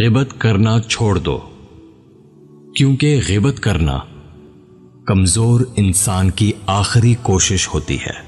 गिबत करना छोड़ दो। क्योंकि गिबत करना कमज़ोर इंसान की आखिरी कोशिश होती है।